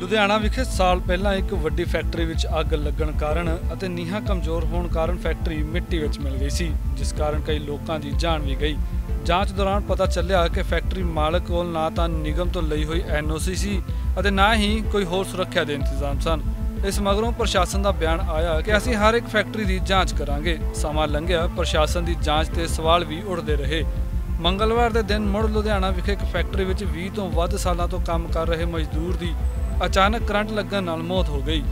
ਲੁਧਿਆਣਾ ਵਿਖੇ ਸਾਲ ਪਹਿਲਾਂ ਇੱਕ ਵੱਡੀ ਫੈਕਟਰੀ ਵਿੱਚ ਅੱਗ ਲੱਗਣ ਕਾਰਨ ਅਤੇ ਨੀਹਾਂ ਕਮਜ਼ੋਰ ਹੋਣ ਕਾਰਨ ਫੈਕਟਰੀ ਮਿੱਟੀ ਵਿੱਚ ਮਿਲ ਗਈ ਸੀ, ਜਿਸ ਕਾਰਨ ਕਈ ਲੋਕਾਂ ਦੀ ਜਾਨ ਵੀ ਗਈ। ਜਾਂਚ ਦੌਰਾਨ ਪਤਾ ਚੱਲਿਆ ਕਿ ਫੈਕਟਰੀ ਮਾਲਕ ਕੋਲ ਨਾ ਤਾਂ ਨਿਗਮ ਤੋਂ ਲਈ ਹੋਈ ਐਨਓਸੀ ਸੀ ਅਤੇ ਨਾ ਹੀ ਕੋਈ ਹੋਰ ਸੁਰੱਖਿਆ ਦੇ ਇੰਤਜ਼ਾਮ ਸਨ। ਇਸ ਮਗਰੋਂ ਪ੍ਰਸ਼ਾਸਨ ਦਾ ਬਿਆਨ ਆਇਆ ਕਿ ਅਸੀਂ ਹਰ ਇੱਕ ਫੈਕਟਰੀ ਦੀ ਜਾਂਚ ਕਰਾਂਗੇ। ਸਮਾਂ ਲੰਘਿਆ, ਪ੍ਰਸ਼ਾਸਨ ਦੀ ਜਾਂਚ ਤੇ ਸਵਾਲ ਵੀ ਉੱਠਦੇ ਰਹੇ। ਮੰਗਲਵਾਰ ਦੇ ਦਿਨ ਮੁੜ ਲੁਧਿਆਣਾ ਵਿਖੇ ਇੱਕ ਫੈਕਟਰੀ ਵਿੱਚ 20 ਤੋਂ ਵੱਧ ਸਾਲਾਂ ਤੋਂ ਕੰਮ ਕਰ ਰਹੇ ਮਜ਼ਦੂਰ ਦੀ ਅਚਾਨਕ ਕਰੰਟ ਲੱਗਣ ਨਾਲ ਮੌਤ ਹੋ ਗਈ।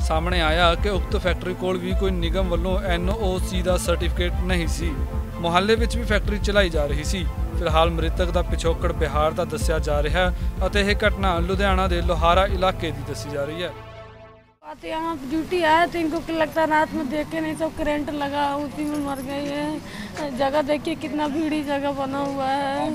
ਸਾਹਮਣੇ ਆਇਆ ਕਿ ਉਕਤ ਫੈਕਟਰੀ ਕੋਲ ਵੀ ਕੋਈ ਨਿਗਮ ਵੱਲੋਂ ਐਨਓਸੀ ਦਾ ਸਰਟੀਫਿਕੇਟ ਨਹੀਂ ਸੀ। ਮੁਹੱਲੇ ਵਿੱਚ ਵੀ ਫੈਕਟਰੀ ਚਲਾਈ ਜਾ ਰਹੀ ਸੀ। ਫਿਲਹਾਲ ਮ੍ਰਿਤਕ ਦਾ ਪਿਛੋਕੜ ਬਿਹਾਰ ਦਾ ਦੱਸਿਆ ਜਾ ਰਿਹਾ ਹੈ ਅਤੇ ਇਹ ਘਟਨਾ ਲੁਧਿਆਣਾ ਦੇ ਲੋਹਾਰਾ ਇਲਾਕੇ ਦੀ ਦੱਸੀ ਜਾ ਰਹੀ ਹੈ। बात यहाँ ड्यूटी आया तो इनको लगता रात में देखे नहीं सब करंट लगा उसी में मर गई है। जगह देखिए कितना भीड़ी जगह बना हुआ है।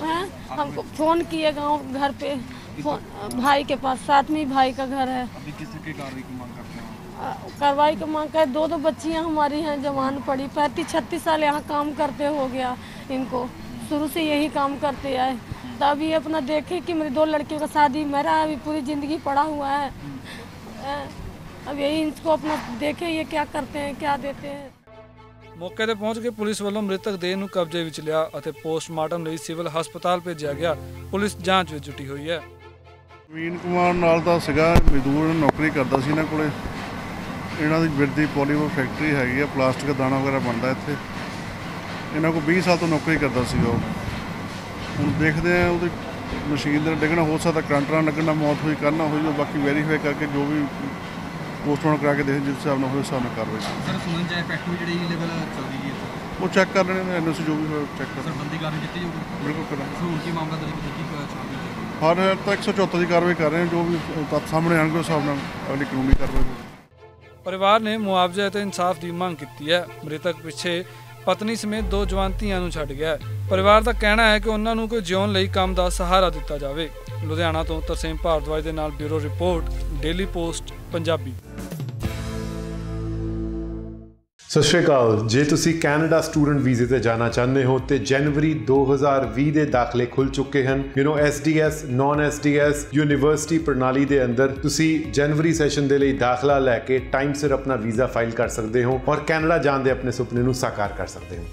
हैं? हमको फ़ोन किए गाँव घर पे। फ़ोन भाई के पास साथ में ही भाई का घर है। कार्रवाई की मांग करते कार्रवाई का मांग है दो दो बच्चियाँ हमारी हैं जवान पड़ी। पैंतीस छत्तीस साल यहाँ काम करते हो गया इनको। शुरू से यही काम करते आए। तब ये अपना देखे कि मेरी दो लड़कियों का शादी मेरा अभी पूरी ज़िंदगी पड़ा हुआ है। अब यही इनको अपना देखे ये क्या करते हैं क्या देते हैं ਮੌਕੇ ਤੇ ਪਹੁੰਚ ਕੇ ਪੁਲਿਸ ਵੱਲੋਂ ਮ੍ਰਿਤਕ ਦੇਹ ਨੂੰ ਕਬਜ਼ੇ ਵਿੱਚ ਲਿਆ ਅਤੇ ਪੋਸਟਮਾਰਟਮ ਲਈ ਸਿਵਲ ਹਸਪਤਾਲ ਭੇਜਿਆ ਗਿਆ ਪੁਲਿਸ ਜਾਂਚ ਵਿੱਚ ਜੁਟੀ ਹੋਈ ਹੈ ਨਵੀਨ ਕੁਮਾਰ ਨਾਲ ਦਾ ਸੀਗਾ ਮਜ਼ਦੂਰ ਨੌਕਰੀ ਕਰਦਾ ਸੀ ਇਹਨਾਂ ਕੋਲੇ ਇਹਨਾਂ ਦੀ ਬਿਰਦੀ ਪੋਲੀਮਰ ਫੈਕਟਰੀ ਹੈਗੀ ਆ ਪਲਾਸਟਿਕ ਦਾ ਦਾਣਾ ਵਗੈਰਾ ਬਣਦਾ ਇੱਥੇ ਇਹਨਾਂ ਕੋਲ 20 ਸਾਲ ਤੋਂ ਨੌਕਰੀ ਕਰਦਾ ਸੀਗਾ ਉਹ ਹੁਣ ਦੇਖਦੇ ਆ ਉਹਦੀ ਮਸ਼ੀਨ ਦੇ ਡਿੱਗਣਾ ਹੋ ਸਕਦਾ ਕਰੰਟ ਨਾਲ ਲੱਗਣ ਮੌਤ ਹੋਈ ਕਰਨਾ ਹੋਈ ਉਹ ਬਾਕੀ ਵੈਰੀਫਾਈ ਕਰਕੇ ਜੋ ਵੀ ਪੋਸਟਮਾਰਟਮ ਕਰਾ ਕੇ ਦੇਖ ਜਿਸ ਹਿਸਾਬ ਨਾਲ ਹੋਏ ਹਿਸਾਬ ਨਾਲ ਕਾਰਵਾਈ ਸਰ ਸੁਣਨ ਚਾਹੇ ਫੈਕਟਰੀ ਜਿਹੜੀ ਲੈਵਲ ਚੱਲਦੀ ਹੈ ਉਹ ਚੈੱਕ ਕਰ ਲੈਣੇ ਨੇ ਐਨਓਸੀ ਜੋ ਵੀ ਹੋਇਆ ਚੈੱਕ ਕਰ ਸਰ ਬੰਦੀ ਕਾਰਵਾਈ ਕੀਤੀ ਜਾਊਗੀ? ਬਿਲਕੁਲ ਕਰਾਂਗੇ। ਹੁਣ ਕੀ ਮਾਮਲਾ ਦਰਜ ਕੀਤਾ ਕੀ ਚਾਹੁੰਦੇ ਹਰ ਤਾਂ 174 ਦੀ ਕਾਰਵਾਈ ਕਰ ਰਹੇ ਹਾਂ ਜੋ ਵੀ ਤੱਥ ਸਾਹਮਣੇ ਆਉਣਗੇ ਉਸ ਹਿਸਾਬ ਨਾਲ ਅਗਲੀ ਕਾਨੂੰਨੀ ਕਾਰਵਾਈ ਹੋਵੇਗੀ ਪਰਿਵਾਰ ਨੇ ਮੁਆਵਜ਼ੇ ਅਤੇ ਇਨਸਾਫ ਦੀ ਮੰਗ ਕੀਤੀ ਹੈ। ਮ੍ਰਿਤਕ ਪਿੱਛੇ ਪਤਨੀ ਸਮੇਤ ਦੋ ਜਵਾਨ ਧੀਆਂ ਨੂੰ ਛੱਡ ਗਿਆ ਹੈ। ਪਰਿਵਾਰ ਦਾ ਕਹਿਣਾ ਹੈ ਕਿ ਉਹਨਾਂ ਨੂੰ ਕੋਈ ਜਿਉਣ ਲਈ ਕੰਮ ਦਾ ਸਹਾਰਾ ਦਿੱਤਾ ਜਾਵੇ। ਲੁਧਿਆਣਾ ਤੋਂ ਤਰਸੇਮ ਭਾਰਦਵਾਜ ਦੇ ਨਾਲ bureau report, Daily Post, Punjabi. ਸਤਿ ਸ਼੍ਰੀ ਅਕਾਲ। ਜੇ ਤੁਸੀਂ ਕੈਨੇਡਾ ਸਟੂਡੈਂਟ ਵੀਜ਼ੇ ਤੇ ਜਾਣਾ ਚਾਹੁੰਦੇ ਹੋ, ਤੇ ਜਨਵਰੀ 2020 ਦੇ ਦਾਖਲੇ ਖੁੱਲ ਚੁੱਕੇ ਹਨ। You know SDS non SDS university ਪ੍ਰਣਾਲੀ ਦੇ ਅੰਦਰ ਤੁਸੀਂ ਜਨਵਰੀ ਸੈਸ਼ਨ ਦੇ ਲਈ ਦਾਖਲਾ ਲੈ ਕੇ ਟਾਈਮ ਸਿਰ ਆਪਣਾ ਵੀਜ਼ਾ ਫਾਈਲ ਕਰ ਸਕਦੇ ਹੋ ਔਰ ਕੈਨੇਡਾ ਜਾਣ ਦੇ ਆਪਣੇ ਸੁਪਨੇ ਨੂੰ ਸਾਕਾਰ ਕਰ ਸਕਦੇ ਹੋ।